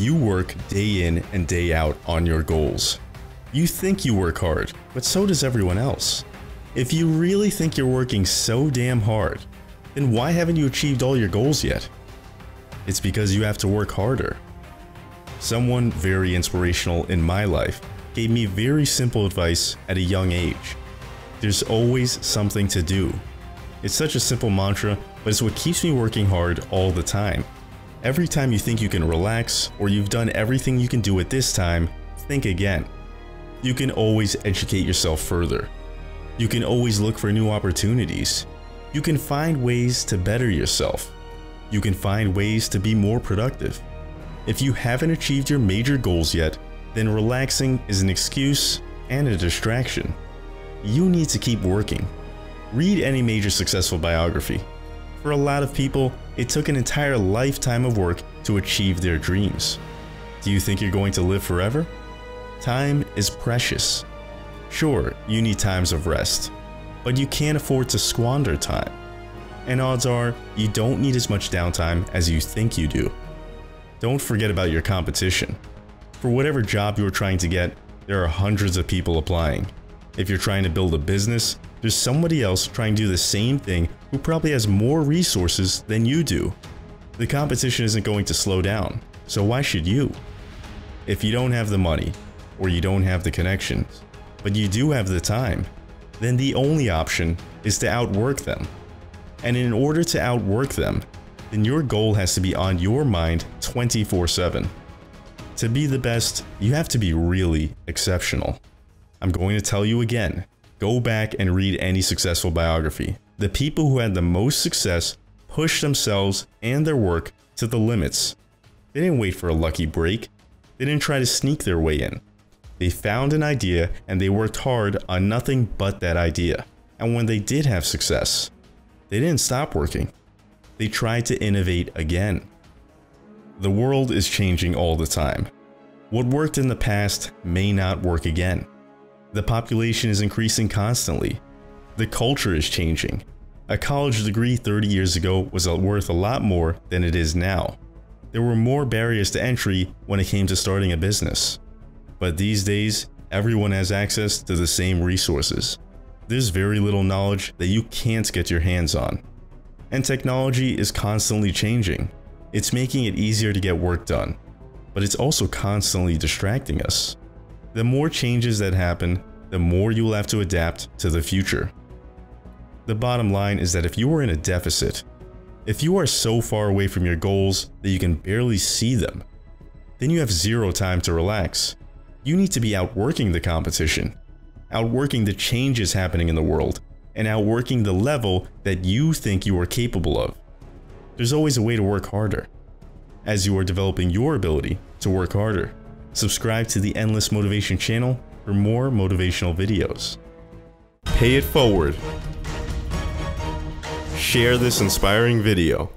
You work day in and day out on your goals. You think you work hard, but so does everyone else. If you really think you're working so damn hard, then why haven't you achieved all your goals yet? It's because you have to work harder. Someone very inspirational in my life gave me very simple advice at a young age. There's always something to do. It's such a simple mantra, but it's what keeps me working hard all the time. Every time you think you can relax, or you've done everything you can do at this time, think again. You can always educate yourself further. You can always look for new opportunities. You can find ways to better yourself. You can find ways to be more productive. If you haven't achieved your major goals yet, then relaxing is an excuse and a distraction. You need to keep working. Read any major successful biography. For a lot of people, it took an entire lifetime of work to achieve their dreams. Do you think you're going to live forever? Time is precious. Sure, you need times of rest, but you can't afford to squander time. And odds are, you don't need as much downtime as you think you do. Don't forget about your competition. For whatever job you're trying to get, there are hundreds of people applying. If you're trying to build a business, there's somebody else trying to do the same thing who probably has more resources than you do. The competition isn't going to slow down, so why should you? If you don't have the money, or you don't have the connections, but you do have the time, then the only option is to outwork them. And in order to outwork them, then your goal has to be on your mind 24 7. To be the best, you have to be really exceptional. I'm going to tell you again go back and read any successful biography. The people who had the most success pushed themselves and their work to the limits. They didn't wait for a lucky break, they didn't try to sneak their way in. They found an idea and they worked hard on nothing but that idea. And when they did have success, they didn't stop working. They tried to innovate again. The world is changing all the time. What worked in the past may not work again. The population is increasing constantly. The culture is changing. A college degree 30 years ago was worth a lot more than it is now. There were more barriers to entry when it came to starting a business. But these days, everyone has access to the same resources. There's very little knowledge that you can't get your hands on. And technology is constantly changing. It's making it easier to get work done, but it's also constantly distracting us. The more changes that happen, the more you will have to adapt to the future. The bottom line is that if you are in a deficit, if you are so far away from your goals that you can barely see them, then you have zero time to relax. You need to be outworking the competition, outworking the changes happening in the world, and outworking the level that you think you are capable of. There's always a way to work harder. As you are developing your ability to work harder, subscribe to the Endless Motivation channel for more motivational videos. Pay it forward. Share this inspiring video.